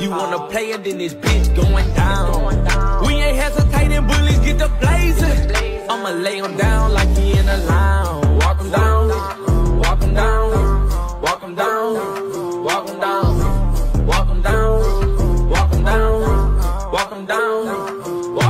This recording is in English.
You wanna play it, then this bitch going down. We ain't hesitating, bullies get the blazer. I'ma lay him down like he in a lounge. Walk him down, walk him down, walk him down, walk him down, walk him down, walk him down, walk him down, walk him down.